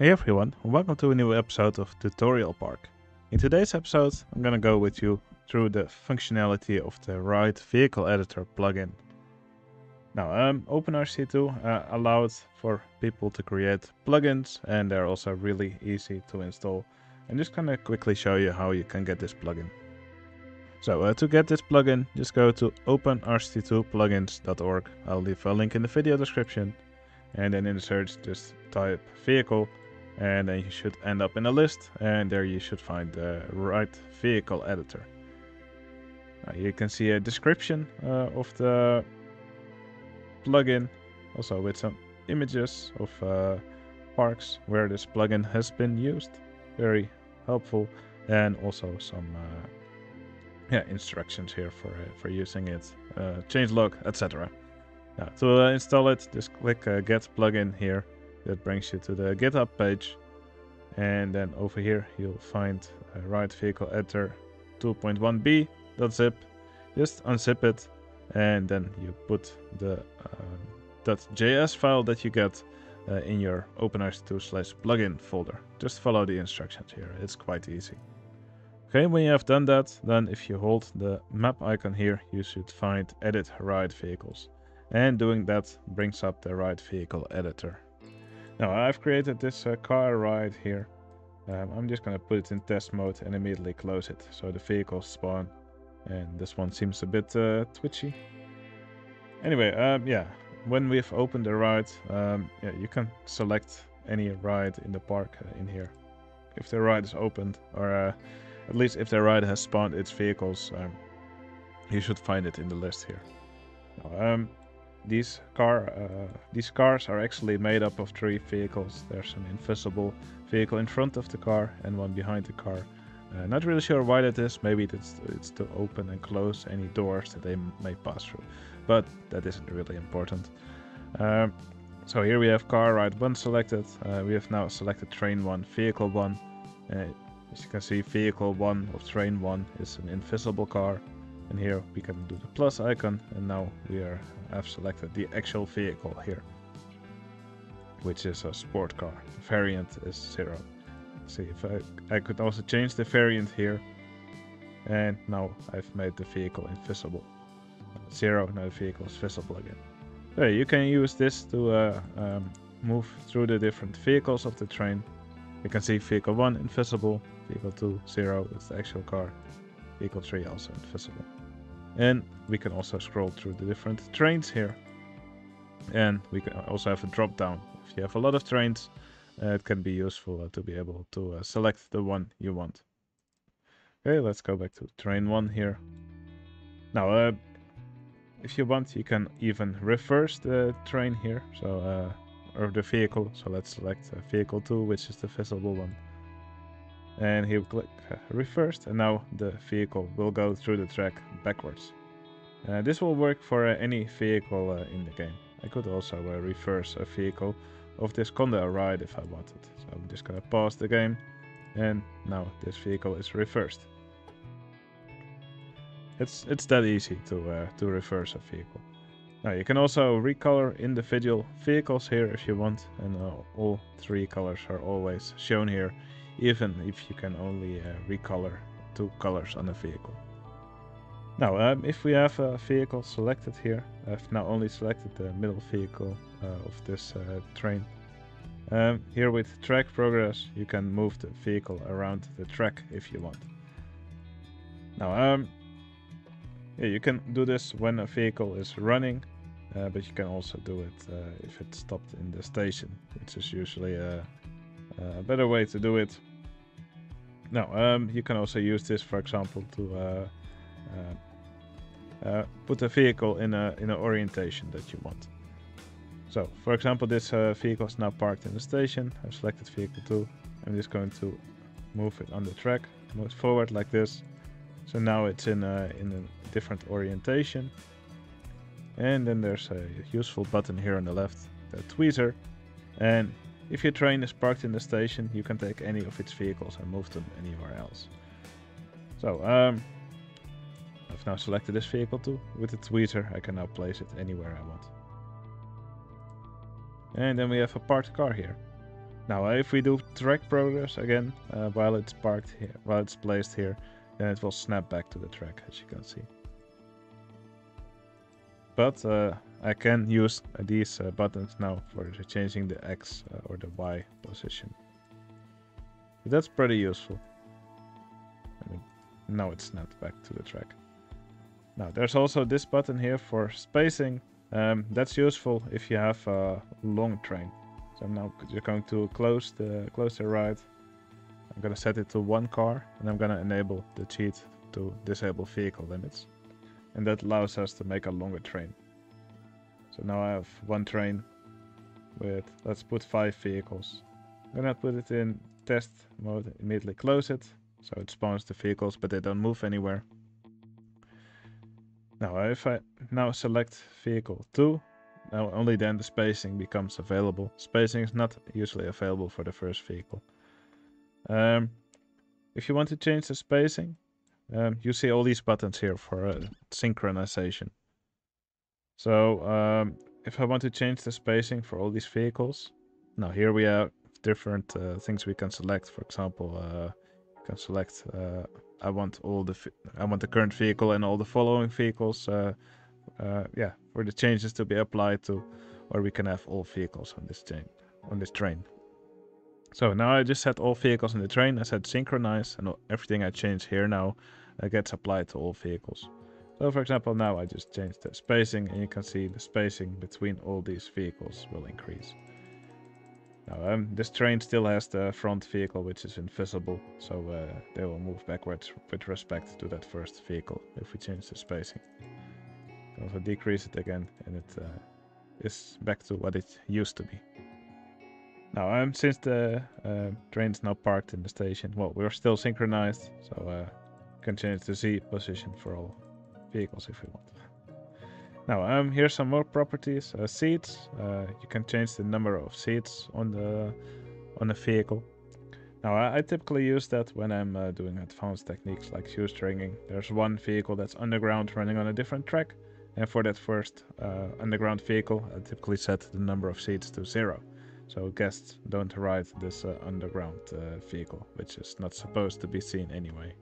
Hey everyone, welcome to a new episode of Tutorial Park. In today's episode, I'm gonna go with you through the functionality of the Ride Vehicle Editor plugin. Now, um, OpenRCT2 uh, allows for people to create plugins, and they're also really easy to install. I'm just gonna quickly show you how you can get this plugin. So uh, to get this plugin, just go to openrct2plugins.org. I'll leave a link in the video description. And then in the search, just type vehicle and then you should end up in a list and there you should find the Ride Vehicle Editor. Uh, you can see a description uh, of the plugin, also with some images of uh, parks where this plugin has been used. Very helpful, and also some uh, yeah instructions here for uh, for using it, uh, change log, etc. Now, to install it, just click Get Plugin here that brings you to the GitHub page. And then over here, you'll find a Ride Vehicle Editor 2.1b.zip. Just unzip it, and then you put the uh, .js file that you get uh, in your OpenRCT2 slash plugin folder. Just follow the instructions here, it's quite easy. Okay, when you have done that, then if you hold the map icon here, you should find Edit Ride Vehicles. And doing that brings up the Ride Vehicle Editor. Now I've created this uh, car ride here. Um, I'm just gonna put it in test mode and immediately close it so the vehicles spawn. And this one seems a bit uh, twitchy. Anyway, um, yeah, when we've opened the ride, um, yeah, you can select any ride in the park uh, in here. If the ride is opened, or uh, at least if the ride has spawned its vehicles, um, you should find it in the list here. Um, these car uh, these cars are actually made up of three vehicles. There's an invisible vehicle in front of the car and one behind the car. Uh, not really sure why that is. Maybe it's it's to open and close any doors that they may pass through, but that isn't really important. Um, so here we have car ride one selected. Uh, we have now selected train one, vehicle one. Uh, as you can see, vehicle one of train one is an invisible car and here we can do the plus icon and now we are have selected the actual vehicle here which is a sport car. Variant is zero. See if I, I could also change the variant here. And now I've made the vehicle invisible. Zero now the vehicle is visible again. So you can use this to uh, um, move through the different vehicles of the train. You can see vehicle 1 invisible vehicle 2 0 is the actual car vehicle 3 also invisible. And we can also scroll through the different trains here. And we can also have a drop down. If you have a lot of trains, uh, it can be useful uh, to be able to uh, select the one you want. Okay, let's go back to train 1 here. Now, uh, if you want, you can even reverse the train here, so uh, or the vehicle. So let's select vehicle 2, which is the visible one and he'll click uh, reversed and now the vehicle will go through the track backwards. Uh, this will work for uh, any vehicle uh, in the game. I could also uh, reverse a vehicle of this Condor ride if I wanted. So I'm just gonna pause the game and now this vehicle is reversed. It's it's that easy to uh, to reverse a vehicle. Now you can also recolor individual vehicles here if you want and all three colors are always shown here even if you can only uh, recolor two colors on a vehicle. Now, um, if we have a vehicle selected here, I've now only selected the middle vehicle uh, of this uh, train. Um, here with track progress, you can move the vehicle around the track if you want. Now, um, yeah, you can do this when a vehicle is running, uh, but you can also do it uh, if it's stopped in the station, which is usually a a better way to do it. Now, um, you can also use this, for example, to uh, uh, uh, put a vehicle in a in an orientation that you want. So, for example, this uh, vehicle is now parked in the station. I've selected vehicle 2. I'm just going to move it on the track, move it forward like this. So now it's in a, in a different orientation. And then there's a useful button here on the left, the tweezer. And if your train is parked in the station, you can take any of its vehicles and move them anywhere else. So, um, I've now selected this vehicle too. With the tweezer, I can now place it anywhere I want. And then we have a parked car here. Now, if we do track progress again, uh, while it's parked here, while it's placed here, then it will snap back to the track, as you can see. But uh, I can use these uh, buttons now for changing the X uh, or the Y position. But that's pretty useful. I mean, now it's snapped back to the track. Now, there's also this button here for spacing. Um, that's useful if you have a long train. So I'm now just going to close the close the ride. I'm gonna set it to one car and I'm gonna enable the cheat to disable vehicle limits. And that allows us to make a longer train. So now I have one train with, let's put five vehicles. I'm gonna put it in test mode, immediately close it. So it spawns the vehicles, but they don't move anywhere. Now if I now select vehicle 2, now only then the spacing becomes available. Spacing is not usually available for the first vehicle. Um, if you want to change the spacing, um, you see all these buttons here for uh, synchronization. So um, if I want to change the spacing for all these vehicles, now here we have different uh, things we can select. For example, uh, you can select uh, I want all the I want the current vehicle and all the following vehicles uh, uh, yeah, for the changes to be applied to, or we can have all vehicles on this chain, on this train. So now I just set all vehicles in the train. I said synchronize, and everything I change here now gets applied to all vehicles. So for example, now I just changed the spacing, and you can see the spacing between all these vehicles will increase. Now, um, this train still has the front vehicle, which is invisible, so uh, they will move backwards with respect to that first vehicle if we change the spacing also decrease it again and it uh, is back to what it used to be. Now, um, since the uh, train is now parked in the station, well, we're still synchronized, so uh, can change the Z position for all vehicles if we want. Now, um, here's some more properties. Uh, seats, uh, you can change the number of seats on the on the vehicle. Now, I, I typically use that when I'm uh, doing advanced techniques like shoestringing. There's one vehicle that's underground running on a different track, and for that first uh, underground vehicle, I typically set the number of seats to zero. So guests don't ride this uh, underground uh, vehicle, which is not supposed to be seen anyway.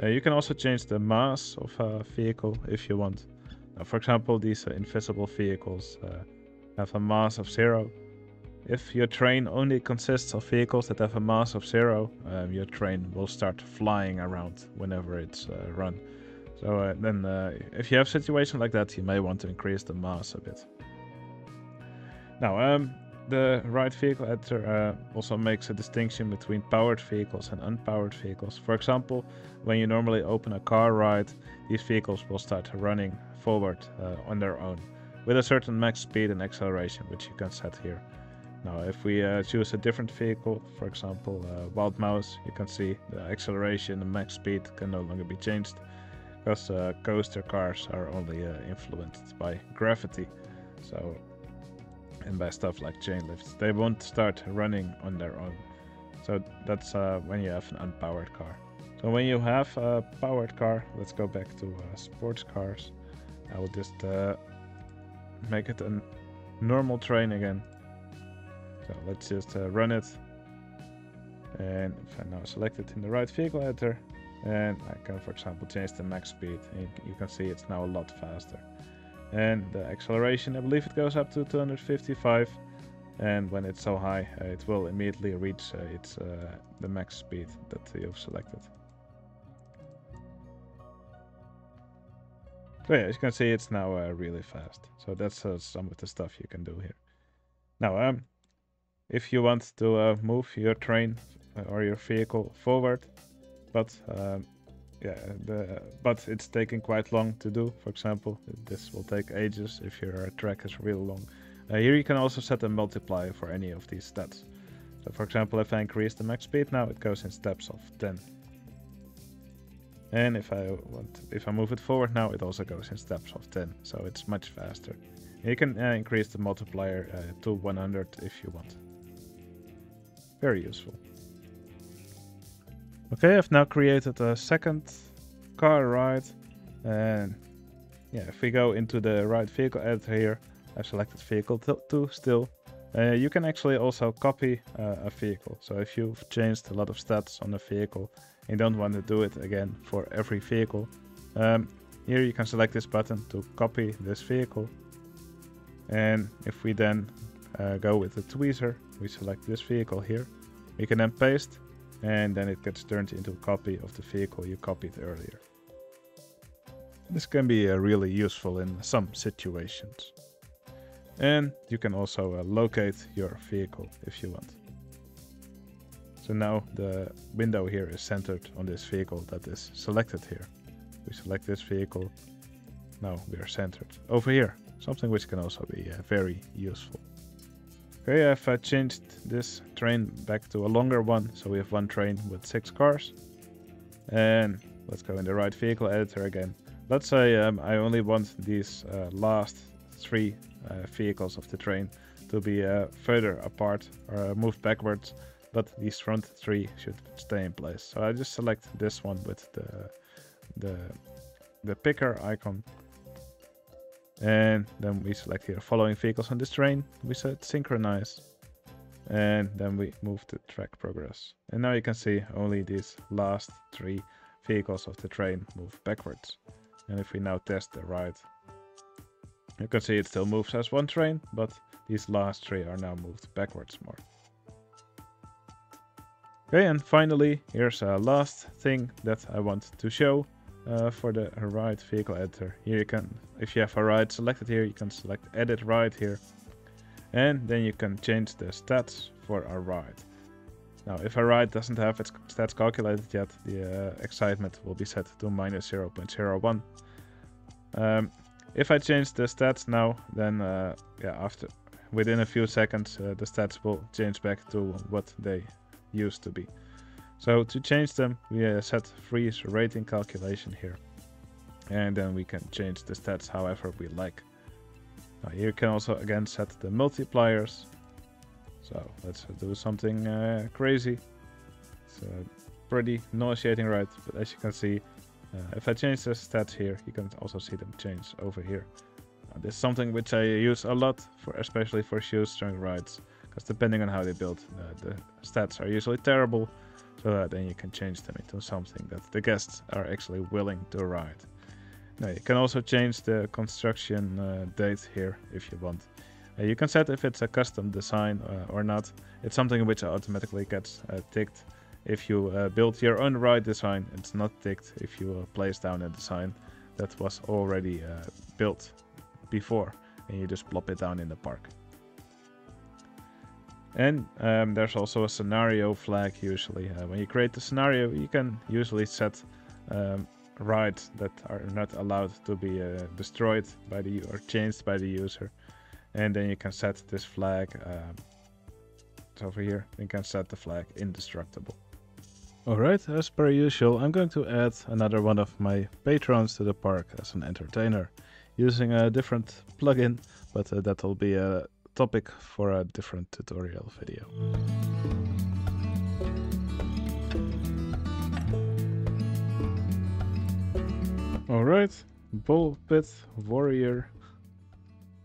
Uh, you can also change the mass of a vehicle if you want. Now, for example, these uh, invisible vehicles uh, have a mass of zero. If your train only consists of vehicles that have a mass of zero, um, your train will start flying around whenever it's run. So uh, then uh, if you have a situation like that, you may want to increase the mass a bit. Now, um, the ride vehicle editor uh, also makes a distinction between powered vehicles and unpowered vehicles. For example, when you normally open a car ride, these vehicles will start running forward uh, on their own with a certain max speed and acceleration, which you can set here. Now, if we uh, choose a different vehicle, for example, uh, Wild Mouse, you can see the acceleration and max speed can no longer be changed because uh, coaster cars are only uh, influenced by gravity so and by stuff like chain lifts. They won't start running on their own. So that's uh, when you have an unpowered car. So when you have a powered car let's go back to uh, sports cars. I will just uh, make it a normal train again. So let's just uh, run it. And if I now select it in the ride vehicle editor and I can for example change the max speed. You can see it's now a lot faster and the acceleration I believe it goes up to 255 and when it's so high uh, it will immediately reach uh, its uh, the max speed that you've selected. So yeah as you can see it's now uh, really fast. So that's uh, some of the stuff you can do here. Now um if you want to uh, move your train or your vehicle forward but um, yeah, the, but it's taking quite long to do. For example, this will take ages if your track is really long. Uh, here you can also set a multiplier for any of these stats. So for example, if I increase the max speed now, it goes in steps of 10. And if I want, if I move it forward now, it also goes in steps of 10. So it's much faster. You can uh, increase the multiplier uh, to 100 if you want. Very useful. Okay, I've now created a second car ride. And yeah, if we go into the ride vehicle editor here, I've selected vehicle 2 still. Uh, you can actually also copy uh, a vehicle. So if you've changed a lot of stats on a vehicle and don't want to do it again for every vehicle, um, here you can select this button to copy this vehicle. And if we then uh, go with the tweezer, we select this vehicle here. We can then paste and then it gets turned into a copy of the vehicle you copied earlier. This can be uh, really useful in some situations. And you can also uh, locate your vehicle if you want. So now the window here is centered on this vehicle that is selected here. We select this vehicle. Now we are centered over here. Something which can also be uh, very useful. Okay, I've uh, changed this train back to a longer one. So we have one train with six cars. And let's go in the ride vehicle editor again. Let's say um, I only want these uh, last three uh, vehicles of the train to be uh, further apart or moved backwards, but these front three should stay in place. So I just select this one with the the the picker icon, and then we select here following vehicles on this train. We set synchronize, and then we move the track progress. And now you can see only these last three vehicles of the train move backwards. And if we now test the ride, you can see it still moves as one train, but these last three are now moved backwards more. Okay, and finally, here's a last thing that I want to show uh, for the ride vehicle editor. Here you can, if you have a ride selected here, you can select edit ride here. And then you can change the stats for a ride. Now, if a ride doesn't have its stats calculated yet, the uh, excitement will be set to minus 0.01. Um, if I change the stats now, then uh, yeah, after within a few seconds, uh, the stats will change back to what they used to be. So to change them, we uh, set freeze rating calculation here. And then we can change the stats however we like. Now here you can also again set the multipliers so let's do something uh, crazy. It's uh, pretty nauseating right, but as you can see, uh, if I change the stats here, you can also see them change over here. this is something which I use a lot, for especially for shoestring rides, because depending on how they build, uh, the stats are usually terrible, so then you can change them into something that the guests are actually willing to ride. Now you can also change the construction uh, date here if you want. Uh, you can set if it's a custom design uh, or not. It's something which automatically gets uh, ticked if you uh, build your own ride design. It's not ticked if you uh, place down a design that was already uh, built before and you just plop it down in the park. And um, there's also a scenario flag usually. when you create the scenario, you can usually set um, rides that are not allowed to be destroyed by the or changed by the user. And then you can set this flag um, it's over here. You can set the flag indestructible. Alright, as per usual, I'm going to add another one of my patrons to the park as an entertainer, using a different plugin, but uh, that'll be a topic for a different tutorial video. Alright, Bull Pit Warrior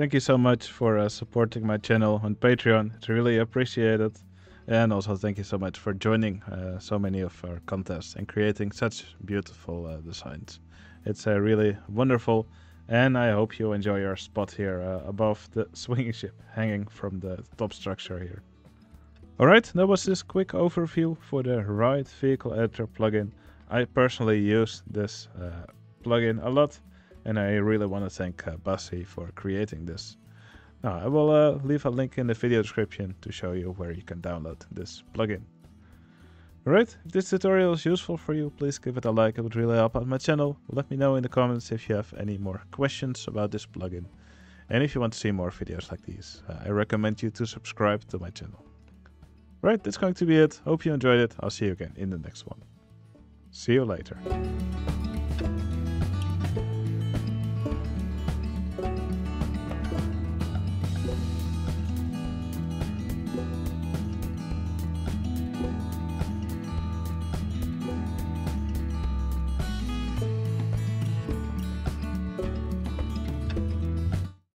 Thank you so much for uh, supporting my channel on Patreon. It's really appreciated. And also thank you so much for joining uh, so many of our contests and creating such beautiful uh, designs. It's a really wonderful and I hope you enjoy your spot here uh, above the swinging ship hanging from the top structure here. Alright, that was this quick overview for the Ride Vehicle Editor plugin. I personally use this uh, plugin a lot and I really want to thank uh, for creating this. Now, I will uh, leave a link in the video description to show you where you can download this plugin. Alright, if this tutorial is useful for you, please give it a like, it would really help out my channel. Let me know in the comments if you have any more questions about this plugin. And if you want to see more videos like these, uh, I recommend you to subscribe to my channel. Right, that's going to be it. Hope you enjoyed it. I'll see you again in the next one. See you later.